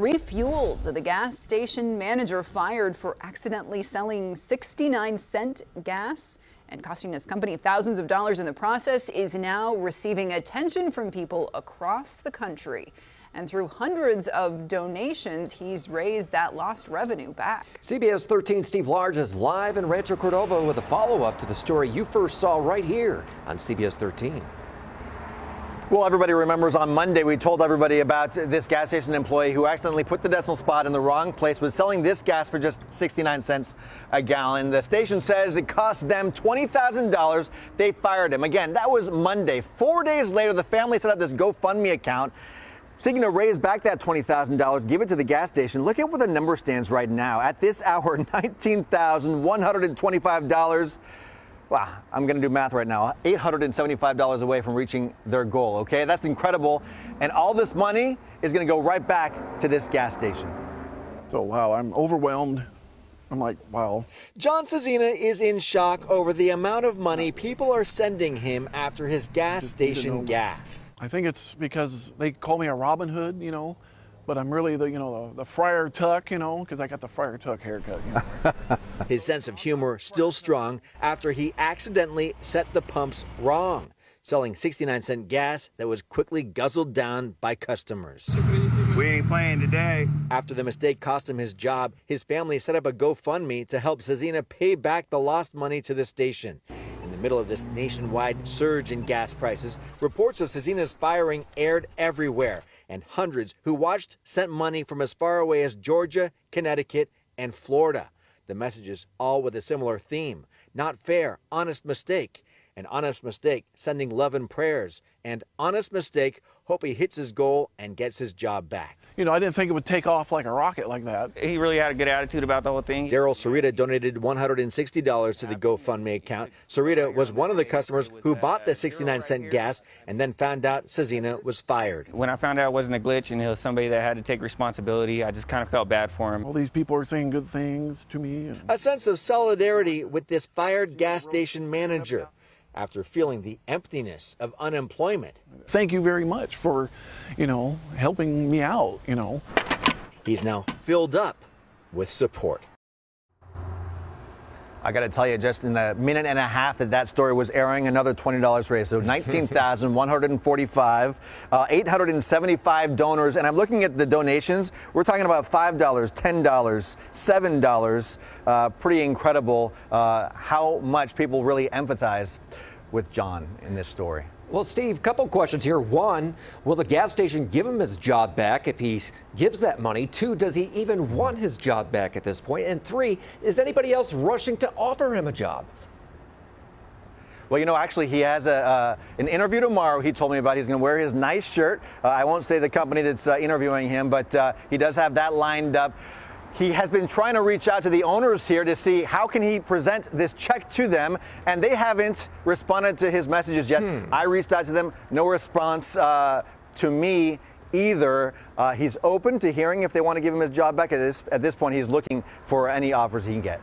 refueled. The gas station manager fired for accidentally selling 69 cent gas and costing his company thousands of dollars in the process is now receiving attention from people across the country. And through hundreds of donations, he's raised that lost revenue back. CBS 13 Steve Large is live in Rancho Cordova with a follow up to the story you first saw right here on CBS 13. Well, everybody remembers on Monday we told everybody about this gas station employee who accidentally put the decimal spot in the wrong place, was selling this gas for just 69 cents a gallon. The station says it cost them $20,000. They fired him. Again, that was Monday. Four days later, the family set up this GoFundMe account seeking to raise back that $20,000, give it to the gas station. Look at where the number stands right now. At this hour, $19,125. Wow, I'm going to do math right now. $875 away from reaching their goal, okay? That's incredible. And all this money is going to go right back to this gas station. So, wow, I'm overwhelmed. I'm like, wow. John Szczesna is in shock over the amount of money people are sending him after his gas station gaffe. I think it's because they call me a Robin Hood, you know, but I'm really the, you know, the, the Friar Tuck, you know, because I got the Friar Tuck haircut. You know? His sense of humor still strong after he accidentally set the pumps wrong, selling 69 cent gas that was quickly guzzled down by customers. We ain't playing today. After the mistake cost him his job, his family set up a GoFundMe to help Szczesna pay back the lost money to the station middle of this nationwide surge in gas prices, reports of Szczesna's firing aired everywhere, and hundreds who watched sent money from as far away as Georgia, Connecticut, and Florida. The messages all with a similar theme not fair, honest mistake. An honest mistake, sending love and prayers. And honest mistake, hope he hits his goal and gets his job back you know, I didn't think it would take off like a rocket like that. He really had a good attitude about the whole thing. Daryl Sarita donated $160 to the GoFundMe account. Sarita was one of the customers who bought the 69 cent gas and then found out Szczesna was fired. When I found out it wasn't a glitch and it was somebody that had to take responsibility, I just kind of felt bad for him. All these people are saying good things to me. A sense of solidarity with this fired gas station manager after feeling the emptiness of unemployment. Thank you very much for, you know, helping me out, you know. He's now filled up with support. I got to tell you, just in the minute and a half that that story was airing, another $20 raised. So 19,145, uh, 875 donors. And I'm looking at the donations. We're talking about $5, $10, $7. Uh, pretty incredible uh, how much people really empathize with John in this story. Well, Steve, couple questions here. One, will the gas station give him his job back if he gives that money? Two, does he even want his job back at this point? And three, is anybody else rushing to offer him a job? Well, you know, actually, he has a, uh, an interview tomorrow. He told me about. He's going to wear his nice shirt. Uh, I won't say the company that's uh, interviewing him, but uh, he does have that lined up. He has been trying to reach out to the owners here to see how can he present this check to them, and they haven't responded to his messages yet. Hmm. I reached out to them, no response uh, to me either. Uh, he's open to hearing if they want to give him his job back. At this, at this point, he's looking for any offers he can get.